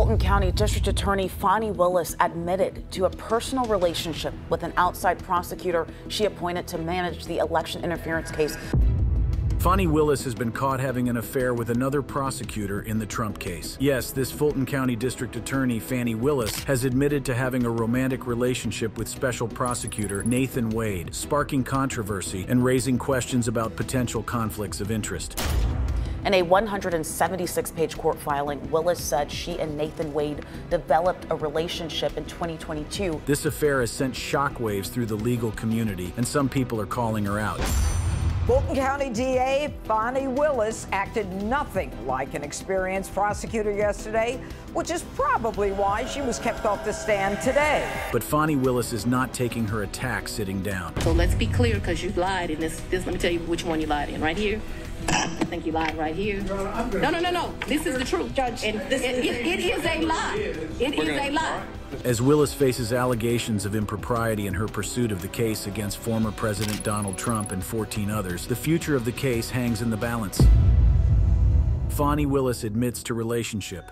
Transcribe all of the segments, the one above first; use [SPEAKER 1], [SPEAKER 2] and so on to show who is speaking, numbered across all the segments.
[SPEAKER 1] Fulton County District Attorney Fani Willis admitted to a personal relationship with an outside prosecutor she appointed to manage the election interference case.
[SPEAKER 2] Fani Willis has been caught having an affair with another prosecutor in the Trump case. Yes, this Fulton County District Attorney, Fani Willis, has admitted to having a romantic relationship with Special Prosecutor Nathan Wade, sparking controversy and raising questions about potential conflicts of interest.
[SPEAKER 1] In a 176 page court filing, Willis said she and Nathan Wade developed a relationship in 2022.
[SPEAKER 2] This affair has sent shockwaves through the legal community, and some people are calling her out.
[SPEAKER 3] Fulton County DA Fani Willis acted nothing like an experienced prosecutor yesterday, which is probably why she was kept off the stand today.
[SPEAKER 2] But Fani Willis is not taking her attack sitting down.
[SPEAKER 4] So let's be clear, because you lied in this, this. Let me tell you which one you lied in. Right here. I think you lied right here. No, no, no, no. This is the truth, Judge. And it, it, it is a lie. It is a lie.
[SPEAKER 2] As Willis faces allegations of impropriety in her pursuit of the case against former President Donald Trump and 14 others, the future of the case hangs in the balance. Fani Willis admits to relationship,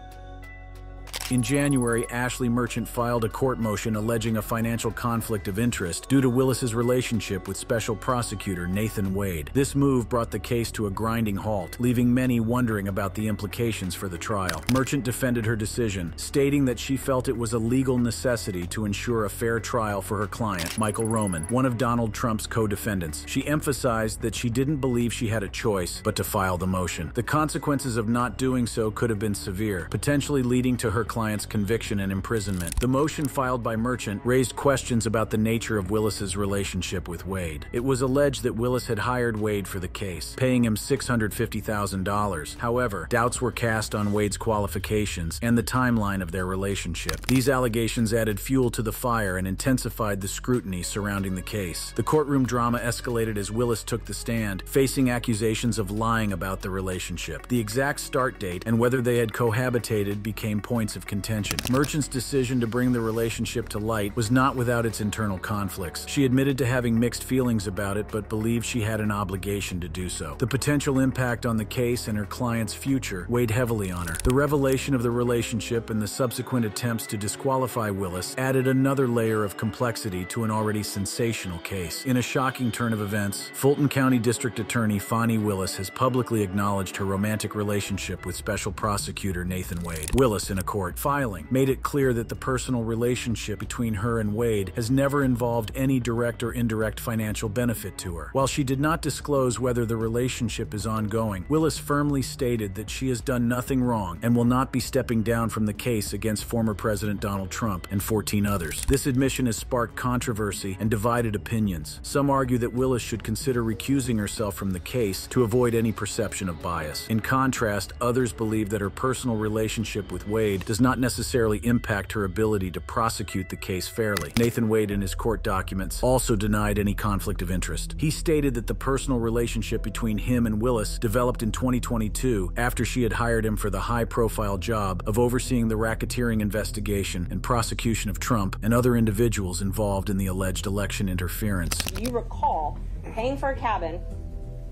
[SPEAKER 2] in January, Ashley Merchant filed a court motion alleging a financial conflict of interest due to Willis's relationship with Special Prosecutor Nathan Wade. This move brought the case to a grinding halt, leaving many wondering about the implications for the trial. Merchant defended her decision, stating that she felt it was a legal necessity to ensure a fair trial for her client, Michael Roman, one of Donald Trump's co-defendants. She emphasized that she didn't believe she had a choice but to file the motion. The consequences of not doing so could have been severe, potentially leading to her client's conviction and imprisonment. The motion filed by Merchant raised questions about the nature of Willis's relationship with Wade. It was alleged that Willis had hired Wade for the case, paying him $650,000. However, doubts were cast on Wade's qualifications and the timeline of their relationship. These allegations added fuel to the fire and intensified the scrutiny surrounding the case. The courtroom drama escalated as Willis took the stand, facing accusations of lying about the relationship. The exact start date and whether they had cohabitated became points of contention. Merchant's decision to bring the relationship to light was not without its internal conflicts. She admitted to having mixed feelings about it, but believed she had an obligation to do so. The potential impact on the case and her client's future weighed heavily on her. The revelation of the relationship and the subsequent attempts to disqualify Willis added another layer of complexity to an already sensational case. In a shocking turn of events, Fulton County District Attorney Fani Willis has publicly acknowledged her romantic relationship with Special Prosecutor Nathan Wade. Willis, in a court filing made it clear that the personal relationship between her and Wade has never involved any direct or indirect financial benefit to her. While she did not disclose whether the relationship is ongoing, Willis firmly stated that she has done nothing wrong and will not be stepping down from the case against former President Donald Trump and 14 others. This admission has sparked controversy and divided opinions. Some argue that Willis should consider recusing herself from the case to avoid any perception of bias. In contrast, others believe that her personal relationship with Wade does not not necessarily impact her ability to prosecute the case fairly. Nathan Wade, in his court documents, also denied any conflict of interest. He stated that the personal relationship between him and Willis developed in 2022 after she had hired him for the high profile job of overseeing the racketeering investigation and prosecution of Trump and other individuals involved in the alleged election interference.
[SPEAKER 5] You recall paying for a cabin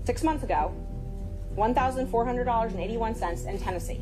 [SPEAKER 5] six months ago, $1,400.81 in Tennessee.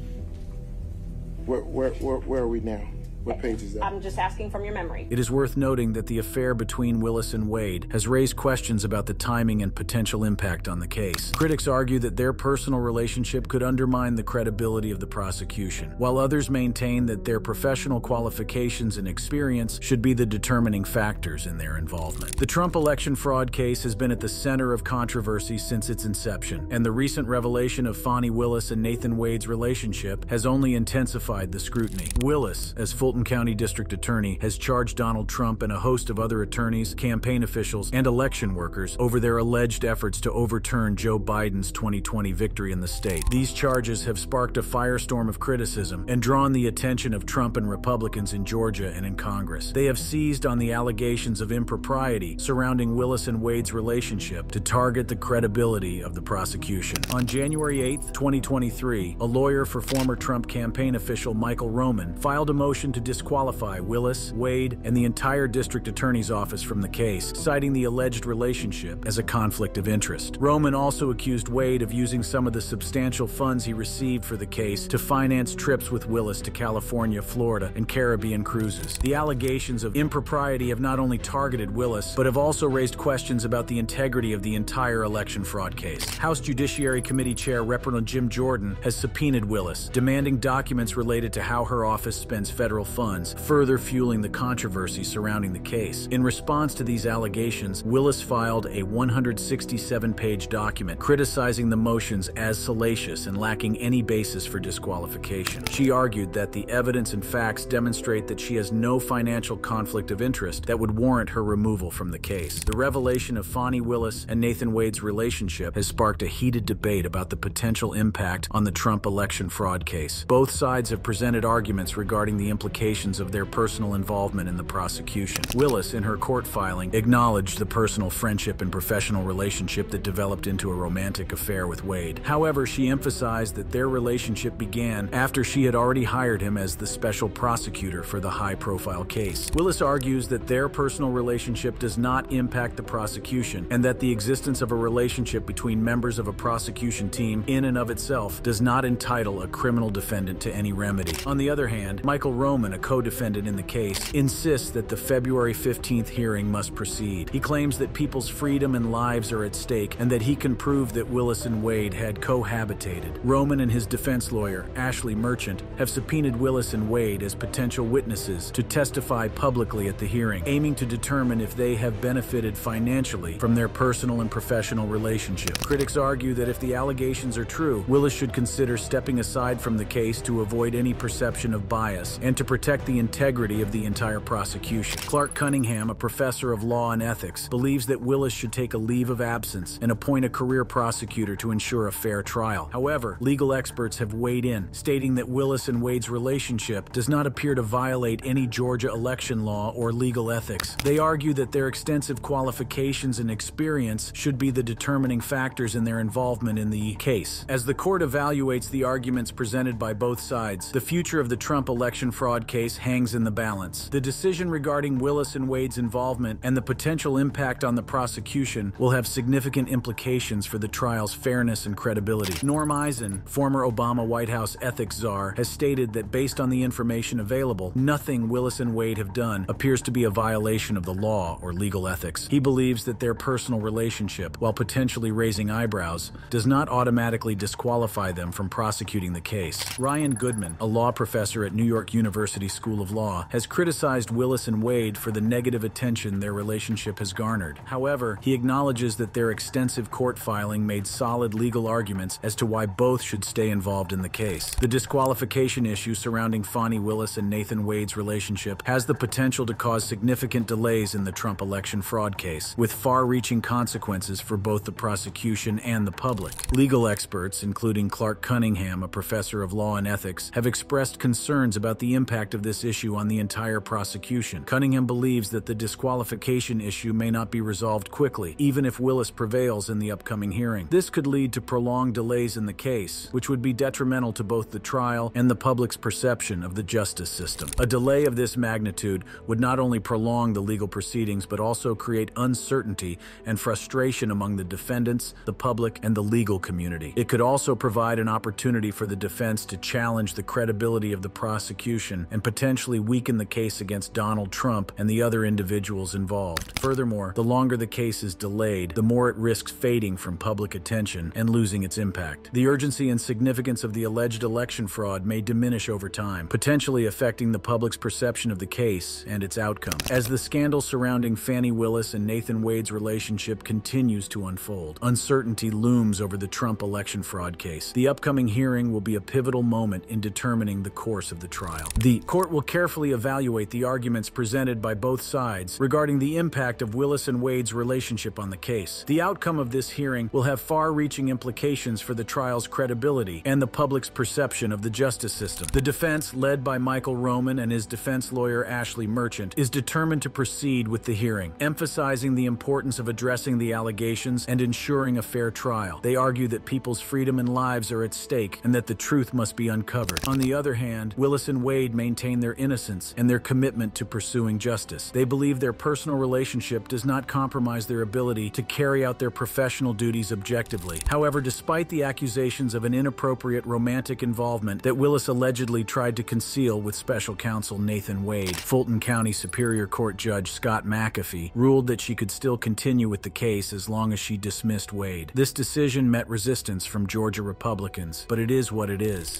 [SPEAKER 6] Where, where, where, where are we now? What page is that?
[SPEAKER 5] I'm just asking from your memory.
[SPEAKER 2] It is worth noting that the affair between Willis and Wade has raised questions about the timing and potential impact on the case. Critics argue that their personal relationship could undermine the credibility of the prosecution, while others maintain that their professional qualifications and experience should be the determining factors in their involvement. The Trump election fraud case has been at the center of controversy since its inception, and the recent revelation of Fani Willis and Nathan Wade's relationship has only intensified the scrutiny. Willis, as full Fulton County District Attorney has charged Donald Trump and a host of other attorneys, campaign officials, and election workers over their alleged efforts to overturn Joe Biden's 2020 victory in the state. These charges have sparked a firestorm of criticism and drawn the attention of Trump and Republicans in Georgia and in Congress. They have seized on the allegations of impropriety surrounding Willis and Wade's relationship to target the credibility of the prosecution. On January 8, 2023, a lawyer for former Trump campaign official Michael Roman filed a motion to disqualify Willis, Wade, and the entire district attorney's office from the case, citing the alleged relationship as a conflict of interest. Roman also accused Wade of using some of the substantial funds he received for the case to finance trips with Willis to California, Florida, and Caribbean cruises. The allegations of impropriety have not only targeted Willis, but have also raised questions about the integrity of the entire election fraud case. House Judiciary Committee Chair Representative Jim Jordan has subpoenaed Willis, demanding documents related to how her office spends federal funds, further fueling the controversy surrounding the case. In response to these allegations, Willis filed a 167-page document criticizing the motions as salacious and lacking any basis for disqualification. She argued that the evidence and facts demonstrate that she has no financial conflict of interest that would warrant her removal from the case. The revelation of Fani Willis and Nathan Wade's relationship has sparked a heated debate about the potential impact on the Trump election fraud case. Both sides have presented arguments regarding the implications of their personal involvement in the prosecution. Willis, in her court filing, acknowledged the personal friendship and professional relationship that developed into a romantic affair with Wade. However, she emphasized that their relationship began after she had already hired him as the special prosecutor for the high-profile case. Willis argues that their personal relationship does not impact the prosecution and that the existence of a relationship between members of a prosecution team in and of itself does not entitle a criminal defendant to any remedy. On the other hand, Michael Roman, a co-defendant in the case, insists that the February 15th hearing must proceed. He claims that people's freedom and lives are at stake and that he can prove that Willis and Wade had cohabitated. Roman and his defense lawyer, Ashley Merchant, have subpoenaed Willis and Wade as potential witnesses to testify publicly at the hearing, aiming to determine if they have benefited financially from their personal and professional relationship. Critics argue that if the allegations are true, Willis should consider stepping aside from the case to avoid any perception of bias and to protect the integrity of the entire prosecution. Clark Cunningham, a professor of law and ethics, believes that Willis should take a leave of absence and appoint a career prosecutor to ensure a fair trial. However, legal experts have weighed in, stating that Willis and Wade's relationship does not appear to violate any Georgia election law or legal ethics. They argue that their extensive qualifications and experience should be the determining factors in their involvement in the case. As the court evaluates the arguments presented by both sides, the future of the Trump election fraud case hangs in the balance. The decision regarding Willis and Wade's involvement and the potential impact on the prosecution will have significant implications for the trial's fairness and credibility. Norm Eisen, former Obama White House ethics czar, has stated that based on the information available, nothing Willis and Wade have done appears to be a violation of the law or legal ethics. He believes that their personal relationship, while potentially raising eyebrows, does not automatically disqualify them from prosecuting the case. Ryan Goodman, a law professor at New York University School of Law, has criticized Willis and Wade for the negative attention their relationship has garnered. However, he acknowledges that their extensive court filing made solid legal arguments as to why both should stay involved in the case. The disqualification issue surrounding Fani Willis and Nathan Wade's relationship has the potential to cause significant delays in the Trump election fraud case, with far-reaching consequences for both the prosecution and the public. Legal experts, including Clark Cunningham, a professor of law and ethics, have expressed concerns about the impact of this issue on the entire prosecution. Cunningham believes that the disqualification issue may not be resolved quickly, even if Willis prevails in the upcoming hearing. This could lead to prolonged delays in the case, which would be detrimental to both the trial and the public's perception of the justice system. A delay of this magnitude would not only prolong the legal proceedings, but also create uncertainty and frustration among the defendants, the public, and the legal community. It could also provide an opportunity for the defense to challenge the credibility of the prosecution and potentially weaken the case against Donald Trump and the other individuals involved. Furthermore, the longer the case is delayed, the more it risks fading from public attention and losing its impact. The urgency and significance of the alleged election fraud may diminish over time, potentially affecting the public's perception of the case and its outcome. As the scandal surrounding Fani Willis and Nathan Wade's relationship continues to unfold, uncertainty looms over the Trump election fraud case. The upcoming hearing will be a pivotal moment in determining the course of the trial. The court will carefully evaluate the arguments presented by both sides regarding the impact of Willis and Wade's relationship on the case. The outcome of this hearing will have far-reaching implications for the trial's credibility and the public's perception of the justice system. The defense, led by Michael Roman and his defense lawyer Ashley Merchant, is determined to proceed with the hearing, emphasizing the importance of addressing the allegations and ensuring a fair trial. They argue that people's freedom and lives are at stake and that the truth must be uncovered. On the other hand, Willis and Wade may maintain their innocence and their commitment to pursuing justice. They believe their personal relationship does not compromise their ability to carry out their professional duties objectively. However, despite the accusations of an inappropriate romantic involvement that Willis allegedly tried to conceal with special counsel Nathan Wade, Fulton County Superior Court Judge Scott McAfee ruled that she could still continue with the case as long as she dismissed Wade. This decision met resistance from Georgia Republicans, but it is what it is.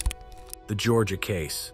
[SPEAKER 2] The Georgia case.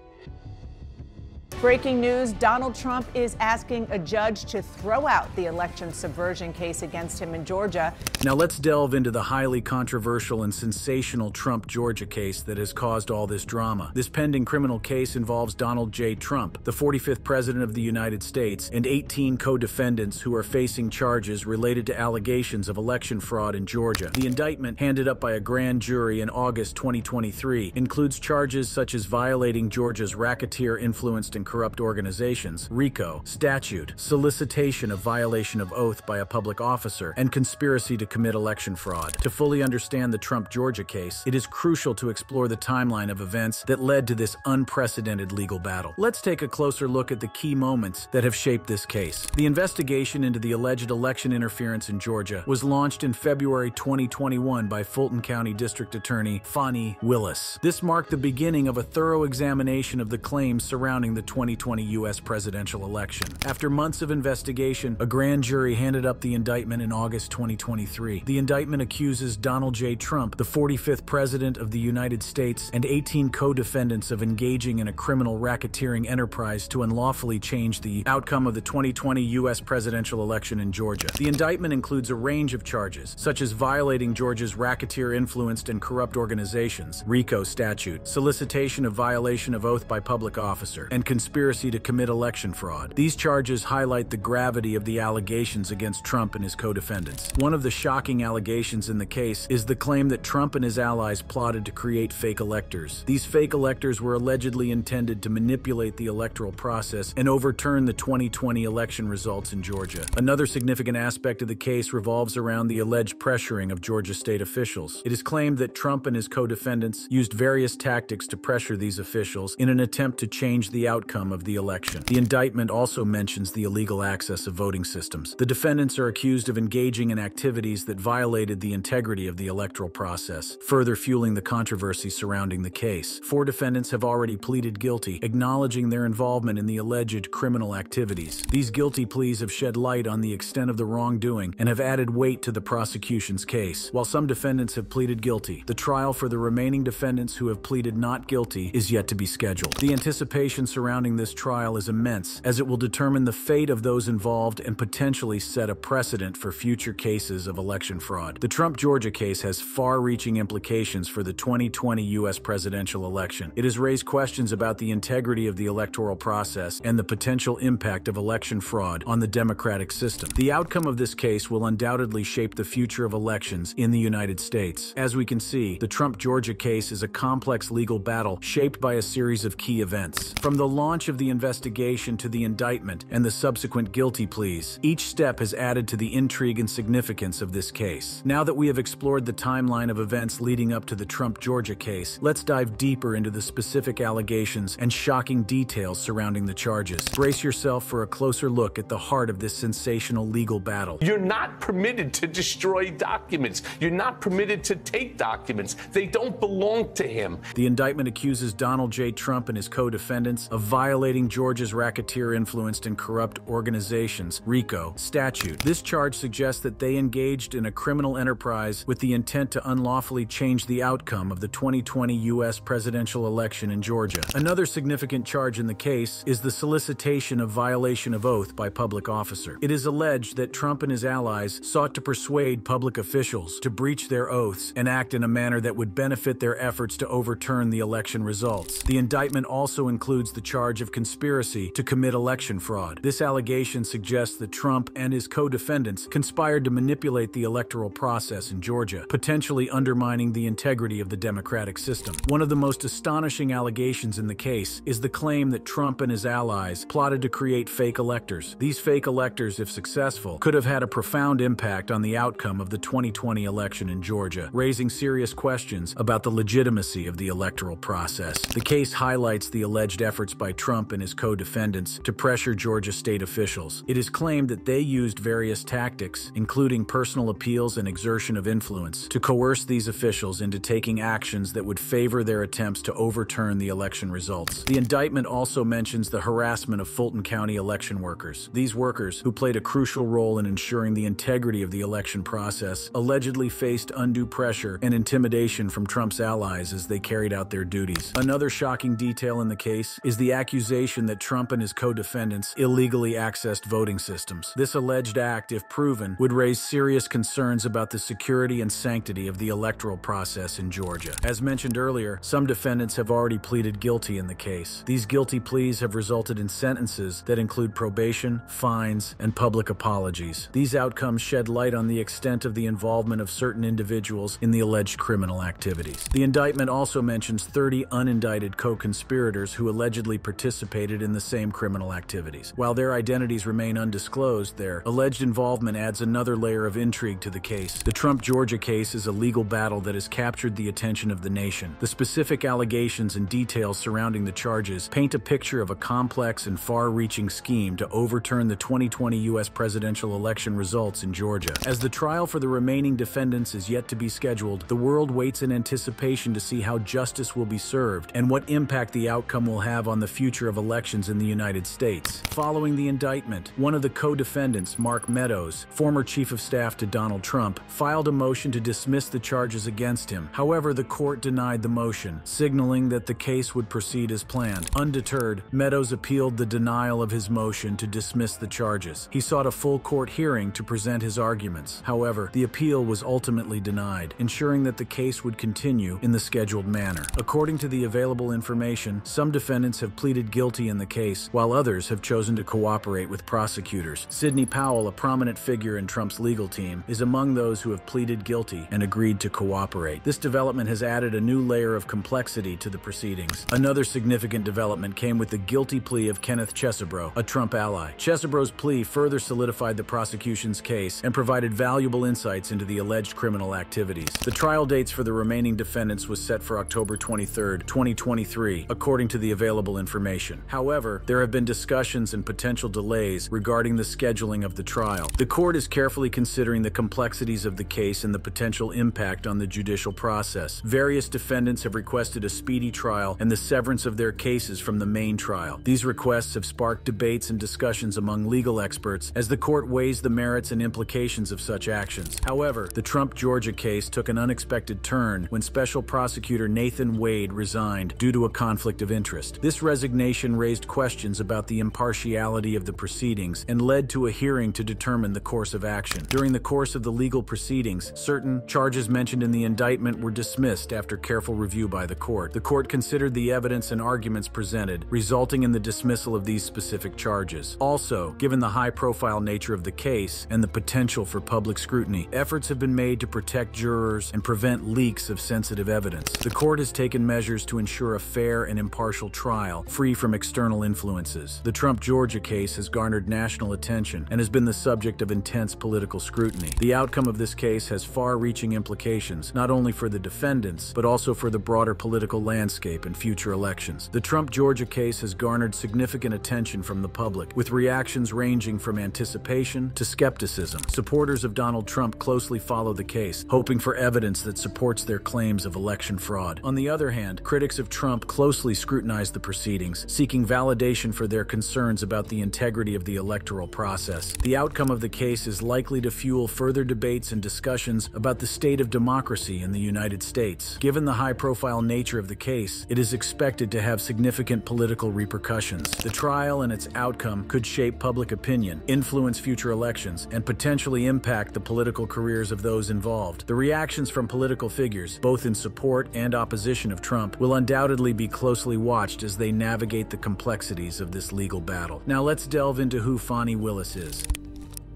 [SPEAKER 7] Breaking news Donald Trump is asking a judge to throw out the election subversion case against him in Georgia.
[SPEAKER 2] Now let's delve into the highly controversial and sensational Trump Georgia case that has caused all this drama. This pending criminal case involves Donald J. Trump, the 45th President of the United States, and 18 co defendants who are facing charges related to allegations of election fraud in Georgia. The indictment, handed up by a grand jury in August 2023, includes charges such as violating Georgia's racketeer influenced and corrupt organizations, RICO, statute, solicitation of violation of oath by a public officer, and conspiracy to commit election fraud. To fully understand the Trump Georgia case, it is crucial to explore the timeline of events that led to this unprecedented legal battle. Let's take a closer look at the key moments that have shaped this case. The investigation into the alleged election interference in Georgia was launched in February 2021 by Fulton County District Attorney Fani Willis. This marked the beginning of a thorough examination of the claims surrounding the 2020 U.S. presidential election. After months of investigation, a grand jury handed up the indictment in August 2023. The indictment accuses Donald J. Trump, the 45th President of the United States, and 18 co defendants of engaging in a criminal racketeering enterprise to unlawfully change the outcome of the 2020 U.S. presidential election in Georgia. The indictment includes a range of charges, such as violating Georgia's racketeer influenced and corrupt organizations, RICO statute, solicitation of violation of oath by public officer, and conspiracy to commit election fraud. These charges highlight the gravity of the allegations against Trump and his co defendants. One of the shocking allegations in the case is the claim that Trump and his allies plotted to create fake electors. These fake electors were allegedly intended to manipulate the electoral process and overturn the 2020 election results in Georgia. Another significant aspect of the case revolves around the alleged pressuring of Georgia state officials. It is claimed that Trump and his co defendants used various tactics to pressure these officials in an attempt to change the outcome outcome of the election. The indictment also mentions the illegal access of voting systems. The defendants are accused of engaging in activities that violated the integrity of the electoral process, further fueling the controversy surrounding the case. Four defendants have already pleaded guilty, acknowledging their involvement in the alleged criminal activities. These guilty pleas have shed light on the extent of the wrongdoing and have added weight to the prosecution's case. While some defendants have pleaded guilty, the trial for the remaining defendants who have pleaded not guilty is yet to be scheduled. The anticipation surrounding surrounding this trial is immense, as it will determine the fate of those involved and potentially set a precedent for future cases of election fraud. The Trump Georgia case has far reaching implications for the 2020 U.S. presidential election. It has raised questions about the integrity of the electoral process and the potential impact of election fraud on the democratic system. The outcome of this case will undoubtedly shape the future of elections in the United States. As we can see, the Trump Georgia case is a complex legal battle shaped by a series of key events. From the launch launch of the investigation to the indictment and the subsequent guilty pleas, each step has added to the intrigue and significance of this case. Now that we have explored the timeline of events leading up to the Trump Georgia case, let's dive deeper into the specific allegations and shocking details surrounding the charges. Brace yourself for a closer look at the heart of this sensational legal battle.
[SPEAKER 8] You're not permitted to destroy documents. You're not permitted to take documents. They don't belong to him.
[SPEAKER 2] The indictment accuses Donald J. Trump and his co defendants of violating Georgia's racketeer influenced and corrupt organizations, RICO, statute. This charge suggests that they engaged in a criminal enterprise with the intent to unlawfully change the outcome of the 2020 U.S. presidential election in Georgia. Another significant charge in the case is the solicitation of violation of oath by public officer. It is alleged that Trump and his allies sought to persuade public officials to breach their oaths and act in a manner that would benefit their efforts to overturn the election results. The indictment also includes the charge charge of conspiracy to commit election fraud. This allegation suggests that Trump and his co defendants conspired to manipulate the electoral process in Georgia, potentially undermining the integrity of the democratic system. One of the most astonishing allegations in the case is the claim that Trump and his allies plotted to create fake electors. These fake electors, if successful, could have had a profound impact on the outcome of the 2020 election in Georgia, raising serious questions about the legitimacy of the electoral process. The case highlights the alleged efforts by Trump and his co-defendants to pressure Georgia state officials. It is claimed that they used various tactics, including personal appeals and exertion of influence, to coerce these officials into taking actions that would favor their attempts to overturn the election results. The indictment also mentions the harassment of Fulton County election workers. These workers, who played a crucial role in ensuring the integrity of the election process, allegedly faced undue pressure and intimidation from Trump's allies as they carried out their duties. Another shocking detail in the case is the accusation that Trump and his co-defendants illegally accessed voting systems. This alleged act, if proven, would raise serious concerns about the security and sanctity of the electoral process in Georgia. As mentioned earlier, some defendants have already pleaded guilty in the case. These guilty pleas have resulted in sentences that include probation, fines, and public apologies. These outcomes shed light on the extent of the involvement of certain individuals in the alleged criminal activities. The indictment also mentions 30 unindicted co-conspirators who allegedly participated in the same criminal activities. While their identities remain undisclosed, their alleged involvement adds another layer of intrigue to the case. The Trump Georgia case is a legal battle that has captured the attention of the nation. The specific allegations and details surrounding the charges paint a picture of a complex and far-reaching scheme to overturn the 2020 U.S. presidential election results in Georgia. As the trial for the remaining defendants is yet to be scheduled, the world waits in anticipation to see how justice will be served and what impact the outcome will have on the future of elections in the United States. Following the indictment, one of the co-defendants, Mark Meadows, former chief of staff to Donald Trump, filed a motion to dismiss the charges against him. However, the court denied the motion, signaling that the case would proceed as planned. Undeterred, Meadows appealed the denial of his motion to dismiss the charges. He sought a full court hearing to present his arguments. However, the appeal was ultimately denied, ensuring that the case would continue in the scheduled manner. According to the available information, some defendants have pleaded guilty in the case, while others have chosen to cooperate with prosecutors. Sidney Powell, a prominent figure in Trump's legal team, is among those who have pleaded guilty and agreed to cooperate. This development has added a new layer of complexity to the proceedings. Another significant development came with the guilty plea of Kenneth Chesebro, a Trump ally. Chesebro's plea further solidified the prosecution's case and provided valuable insights into the alleged criminal activities. The trial dates for the remaining defendants was set for October 23, 2023, according to the available information. However, there have been discussions and potential delays regarding the scheduling of the trial. The court is carefully considering the complexities of the case and the potential impact on the judicial process. Various defendants have requested a speedy trial and the severance of their cases from the main trial. These requests have sparked debates and discussions among legal experts as the court weighs the merits and implications of such actions. However, the Trump Georgia case took an unexpected turn when Special Prosecutor Nathan Wade resigned due to a conflict of interest. This resignation raised questions about the impartiality of the proceedings and led to a hearing to determine the course of action. During the course of the legal proceedings, certain charges mentioned in the indictment were dismissed after careful review by the court. The court considered the evidence and arguments presented, resulting in the dismissal of these specific charges. Also, given the high-profile nature of the case and the potential for public scrutiny, efforts have been made to protect jurors and prevent leaks of sensitive evidence. The court has taken measures to ensure a fair and impartial trial, free from external influences. The Trump Georgia case has garnered national attention and has been the subject of intense political scrutiny. The outcome of this case has far-reaching implications, not only for the defendants, but also for the broader political landscape and future elections. The Trump Georgia case has garnered significant attention from the public, with reactions ranging from anticipation to skepticism. Supporters of Donald Trump closely follow the case, hoping for evidence that supports their claims of election fraud. On the other hand, critics of Trump closely scrutinize the proceedings, seeking validation for their concerns about the integrity of the electoral process. The outcome of the case is likely to fuel further debates and discussions about the state of democracy in the United States. Given the high-profile nature of the case, it is expected to have significant political repercussions. The trial and its outcome could shape public opinion, influence future elections, and potentially impact the political careers of those involved. The reactions from political figures, both in support and opposition of Trump, will undoubtedly be closely watched as they navigate the complexities of this legal battle. Now let's delve into who Fani Willis is.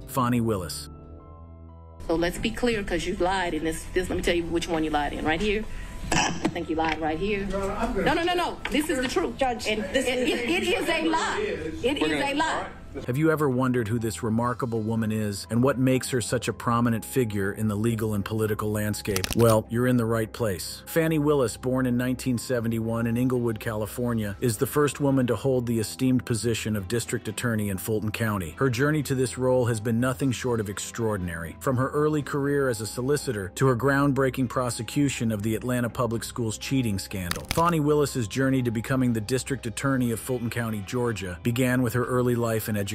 [SPEAKER 2] Fani Willis.
[SPEAKER 4] So let's be clear, because you've lied in this, this. Let me tell you which one you lied in. Right here. I think you lied right here. No, no, no, no. This is the truth,
[SPEAKER 5] Judge,
[SPEAKER 4] And
[SPEAKER 5] this
[SPEAKER 4] it,
[SPEAKER 5] is-
[SPEAKER 4] it- it is a lie. It is a lie.
[SPEAKER 2] Have you ever wondered who this remarkable woman is and what makes her such a prominent figure in the legal and political landscape? Well, you're in the right place. Fani Willis, born in 1971 in Inglewood, California, is the first woman to hold the esteemed position of district attorney in Fulton County. Her journey to this role has been nothing short of extraordinary. From her early career as a solicitor to her groundbreaking prosecution of the Atlanta Public Schools cheating scandal. Fani Willis's journey to becoming the district attorney of Fulton County, Georgia, began with her early life education.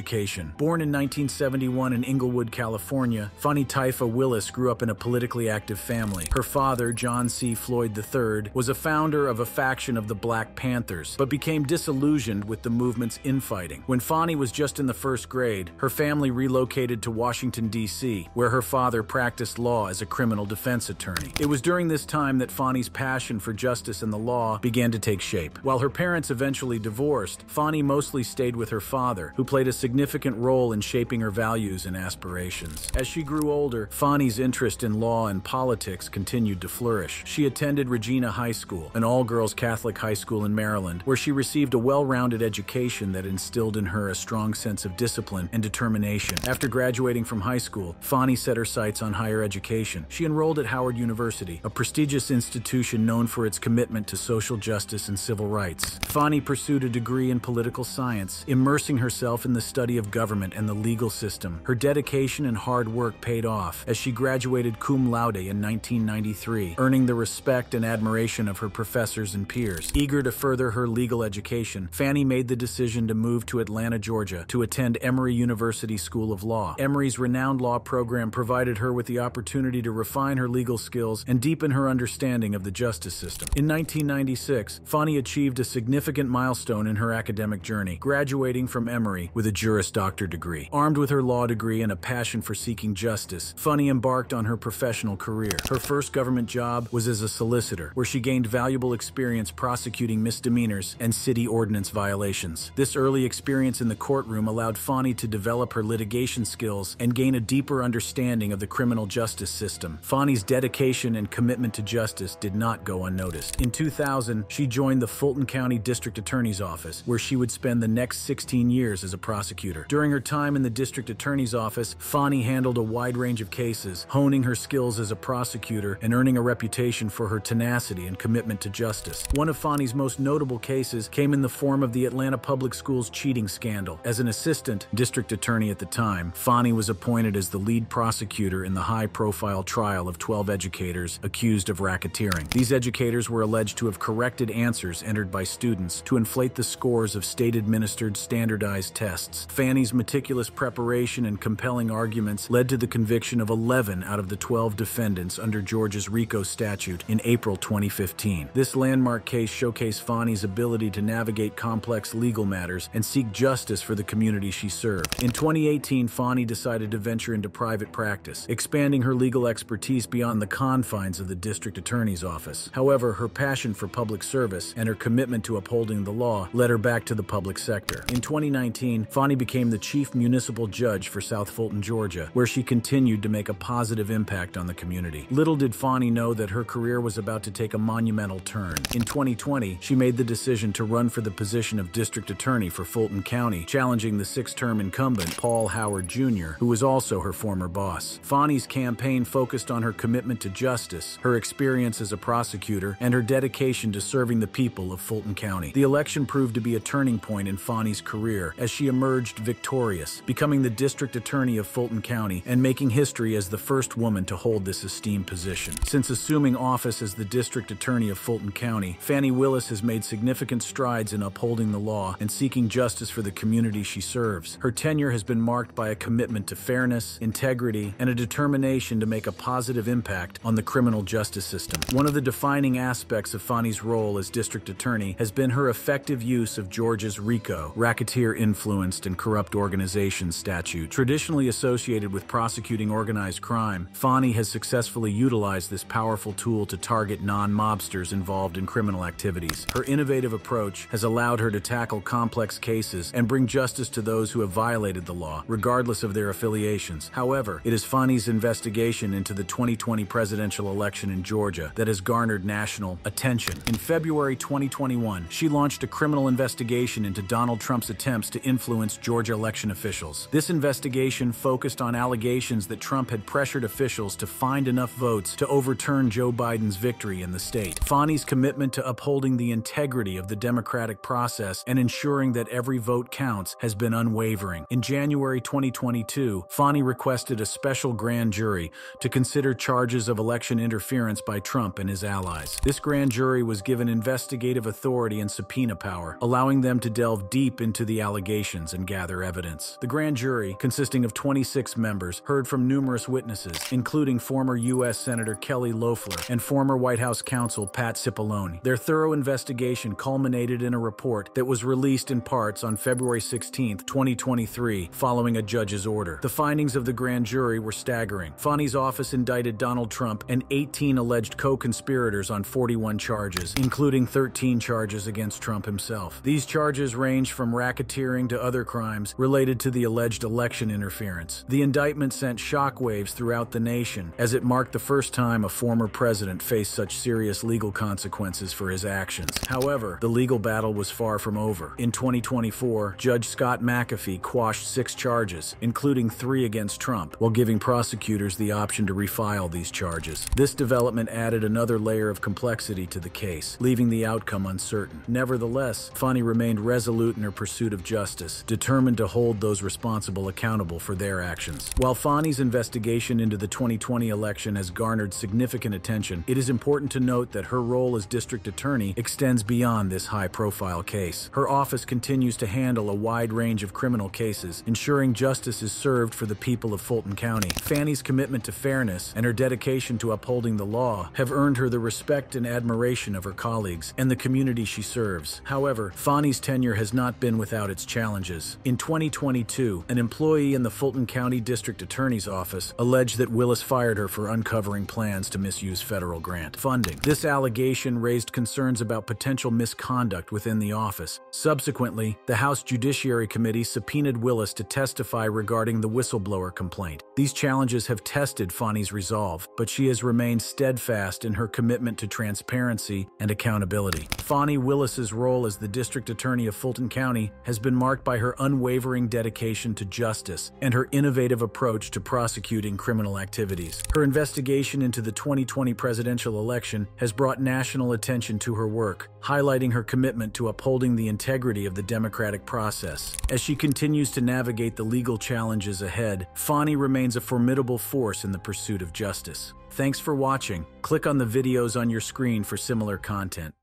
[SPEAKER 2] Born in 1971 in Inglewood, California, Fani Taifa Willis grew up in a politically active family. Her father, John C. Floyd III, was a founder of a faction of the Black Panthers, but became disillusioned with the movement's infighting. When Fani was just in the first grade, her family relocated to Washington, D.C., where her father practiced law as a criminal defense attorney. It was during this time that Fani's passion for justice and the law began to take shape. While her parents eventually divorced, Fani mostly stayed with her father, who played a significant role in shaping her values and aspirations. As she grew older, Fani's interest in law and politics continued to flourish. She attended Regina High School, an all-girls Catholic high school in Maryland, where she received a well-rounded education that instilled in her a strong sense of discipline and determination. After graduating from high school, Fani set her sights on higher education. She enrolled at Howard University, a prestigious institution known for its commitment to social justice and civil rights. Fani pursued a degree in political science, immersing herself in the study of government and the legal system. Her dedication and hard work paid off as she graduated cum laude in 1993, earning the respect and admiration of her professors and peers. Eager to further her legal education, Fani made the decision to move to Atlanta, Georgia, to attend Emory University School of Law. Emory's renowned law program provided her with the opportunity to refine her legal skills and deepen her understanding of the justice system. In 1996, Fani achieved a significant milestone in her academic journey, graduating from Emory with a Juris Doctor degree. Armed with her law degree and a passion for seeking justice, Fani embarked on her professional career. Her first government job was as a solicitor, where she gained valuable experience prosecuting misdemeanors and city ordinance violations. This early experience in the courtroom allowed Fani to develop her litigation skills and gain a deeper understanding of the criminal justice system. Fani's dedication and commitment to justice did not go unnoticed. In 2000, she joined the Fulton County District Attorney's Office, where she would spend the next 16 years as a prosecutor. During her time in the District Attorney's Office, Fani handled a wide range of cases, honing her skills as a prosecutor and earning a reputation for her tenacity and commitment to justice. One of Fani's most notable cases came in the form of the Atlanta Public Schools cheating scandal. As an assistant district attorney at the time, Fani was appointed as the lead prosecutor in the high-profile trial of 12 educators accused of racketeering. These educators were alleged to have corrected answers entered by students to inflate the scores of state-administered standardized tests. Fani's meticulous preparation and compelling arguments led to the conviction of 11 out of the 12 defendants under Georgia's RICO statute in April 2015. This landmark case showcased Fani's ability to navigate complex legal matters and seek justice for the community she served. In 2018, Fani decided to venture into private practice, expanding her legal expertise beyond the confines of the district attorney's office. However, her passion for public service and her commitment to upholding the law led her back to the public sector. In 2019, Fani became the chief municipal judge for South Fulton, Georgia, where she continued to make a positive impact on the community. Little did Fani know that her career was about to take a monumental turn. In 2020, she made the decision to run for the position of district attorney for Fulton County, challenging the six-term incumbent Paul Howard Jr., who was also her former boss. Fani's campaign focused on her commitment to justice, her experience as a prosecutor, and her dedication to serving the people of Fulton County. The election proved to be a turning point in Fani's career as she emerged victorious, becoming the district attorney of Fulton County and making history as the first woman to hold this esteemed position. Since assuming office as the district attorney of Fulton County, Fani Willis has made significant strides in upholding the law and seeking justice for the community she serves. Her tenure has been marked by a commitment to fairness, integrity, and a determination to make a positive impact on the criminal justice system. One of the defining aspects of Fani's role as district attorney has been her effective use of Georgia's RICO, Racketeer Influenced and Corrupt Organizations statute. Traditionally associated with prosecuting organized crime, Fani has successfully utilized this powerful tool to target non-mobsters involved in criminal activities. Her innovative approach has allowed her to tackle complex cases and bring justice to those who have violated the law, regardless of their affiliations. However, it is Fani's investigation into the 2020 presidential election in Georgia that has garnered national attention. In February 2021, she launched a criminal investigation into Donald Trump's attempts to influence against Georgia election officials. This investigation focused on allegations that Trump had pressured officials to find enough votes to overturn Joe Biden's victory in the state. Fani's commitment to upholding the integrity of the democratic process and ensuring that every vote counts has been unwavering. In January 2022, Fani requested a special grand jury to consider charges of election interference by Trump and his allies. This grand jury was given investigative authority and subpoena power, allowing them to delve deep into the allegations and gather evidence. The grand jury, consisting of 26 members, heard from numerous witnesses, including former U.S. Senator Kelly Loeffler and former White House counsel Pat Cipollone. Their thorough investigation culminated in a report that was released in parts on February 16, 2023, following a judge's order. The findings of the grand jury were staggering. Fani's office indicted Donald Trump and 18 alleged co-conspirators on 41 charges, including 13 charges against Trump himself. These charges range from racketeering to other crimes related to the alleged election interference. The indictment sent shockwaves throughout the nation as it marked the first time a former president faced such serious legal consequences for his actions. However, the legal battle was far from over. In 2024, Judge Scott McAfee quashed six charges, including three against Trump, while giving prosecutors the option to refile these charges. This development added another layer of complexity to the case, leaving the outcome uncertain. Nevertheless, Fani remained resolute in her pursuit of justice, determined to hold those responsible accountable for their actions. While Fani's investigation into the 2020 election has garnered significant attention, it is important to note that her role as district attorney extends beyond this high-profile case. Her office continues to handle a wide range of criminal cases, ensuring justice is served for the people of Fulton County. Fani's commitment to fairness and her dedication to upholding the law have earned her the respect and admiration of her colleagues and the community she serves. However, Fani's tenure has not been without its challenges. In 2022, an employee in the Fulton County District Attorney's Office alleged that Willis fired her for uncovering plans to misuse federal grant funding. This allegation raised concerns about potential misconduct within the office. Subsequently, the House Judiciary Committee subpoenaed Willis to testify regarding the whistleblower complaint. These challenges have tested Fani's resolve, but she has remained steadfast in her commitment to transparency and accountability. Fani Willis's role as the District Attorney of Fulton County has been marked by her unwavering dedication to justice and her innovative approach to prosecuting criminal activities. Her investigation into the 2020 presidential election has brought national attention to her work, highlighting her commitment to upholding the integrity of the democratic process. As she continues to navigate the legal challenges ahead, Fani remains a formidable force in the pursuit of justice. Thanks for watching. Click on the videos on your screen for similar content.